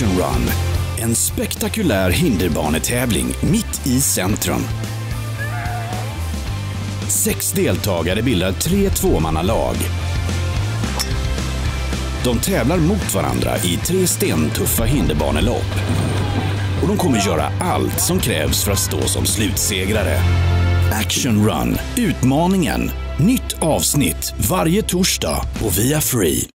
Action Run. En spektakulär hinderbanetävling mitt i centrum. Sex deltagare bildar tre tvåmannalag. De tävlar mot varandra i tre stentuffa hinderbanelopp. Och de kommer göra allt som krävs för att stå som slutsegrare. Action Run, utmaningen. Nytt avsnitt varje torsdag på Via Free.